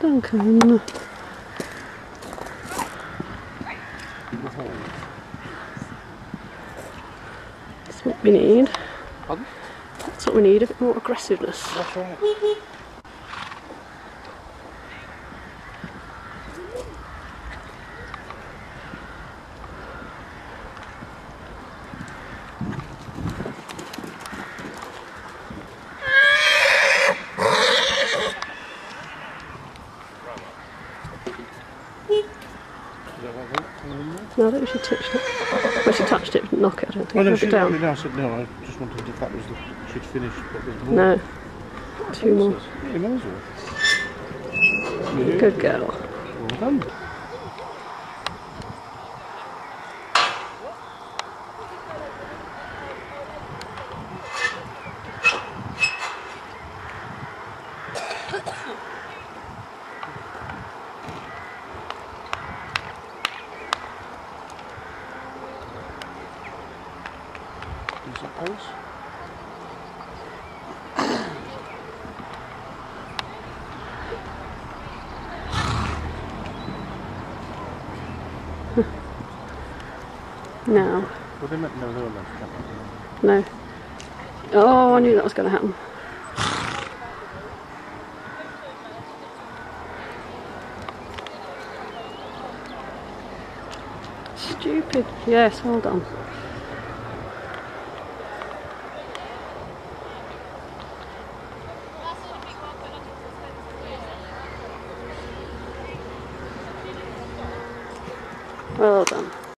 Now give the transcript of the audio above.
Duncan. That's what we need. Pardon? That's what we need, a bit more aggressiveness. That's right. No, I think we should touch it. Well, she touched it, knock it, I don't think. Oh, no, she it down. no, I said no, I just wondered if that was the, she'd finished, but there's more. No. Two more. Yeah, you might as well. Yeah. Good girl. Well done. Decent pace. No. Well, they meant no, they were left. can't No. Oh, I knew that was going to happen. Stupid. Yes, well done. Well done.